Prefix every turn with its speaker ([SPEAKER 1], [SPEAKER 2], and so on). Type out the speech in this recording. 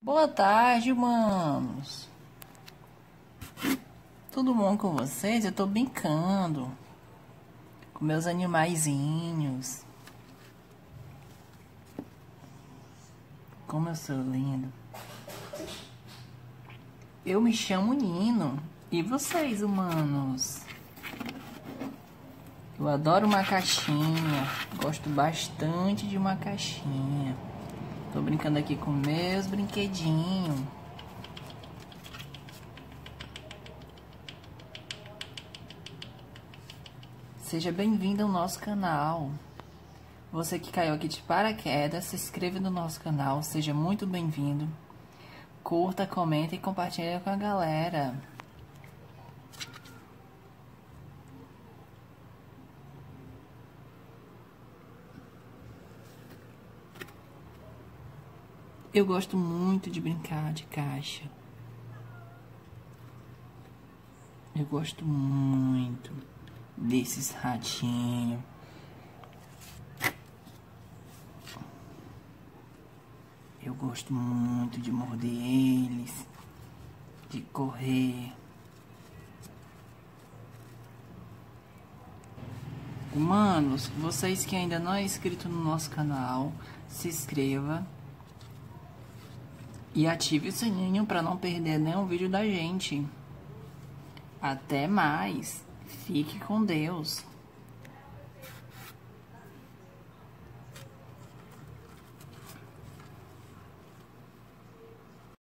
[SPEAKER 1] Boa tarde, humanos. Tudo bom com vocês? Eu tô brincando com meus animaizinhos. Como eu sou lindo. Eu me chamo Nino. E vocês, humanos? Eu adoro uma caixinha. Gosto bastante de uma caixinha. Tô brincando aqui com meus brinquedinhos. Seja bem-vindo ao nosso canal. Você que caiu aqui de paraquedas, se inscreva no nosso canal, seja muito bem-vindo. Curta, comenta e compartilha com a galera. Eu gosto muito de brincar de caixa. Eu gosto muito desses ratinhos. Eu gosto muito de morder eles, de correr. Humanos, vocês que ainda não é inscrito no nosso canal, se inscreva e ative o sininho para não perder nenhum vídeo da gente. Até mais. Fique com Deus.